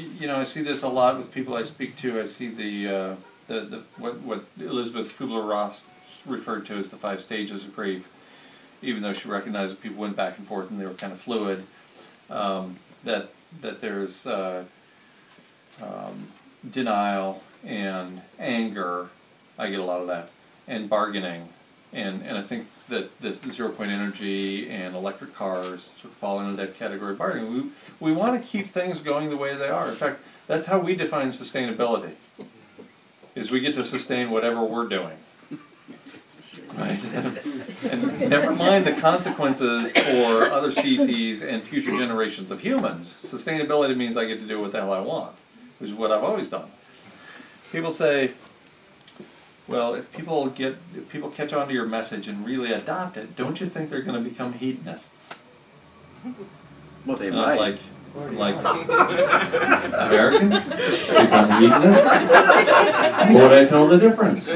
you know, I see this a lot with people I speak to. I see the, uh, the, the what, what Elizabeth Kubler Ross referred to as the five stages of grief, even though she recognized that people went back and forth and they were kind of fluid. Um, that that there's uh, um, denial and anger. I get a lot of that, and bargaining, and and I think that this zero point energy and electric cars sort of fall into that category of bargaining. We we want to keep things going the way they are. In fact, that's how we define sustainability. Is we get to sustain whatever we're doing. Right? and never mind the consequences for other species and future generations of humans. Sustainability means I get to do what the hell I want, which is what I've always done. People say, well, if people get if people catch on to your message and really adopt it, don't you think they're going to become hedonists? Well, they And might. Like, like Americans become hedonists. What would I tell the difference?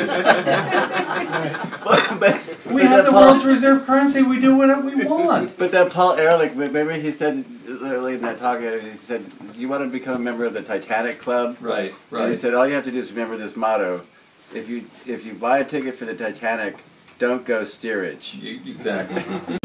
but, but, We but have the Paul, world's reserve currency. We do whatever we want. But that Paul Ehrlich, maybe he said early in that talk, uh, he said, "You want to become a member of the Titanic Club?" Right, And he said, "All you have to do is remember this motto: If you if you buy a ticket for the Titanic, don't go steerage." Exactly.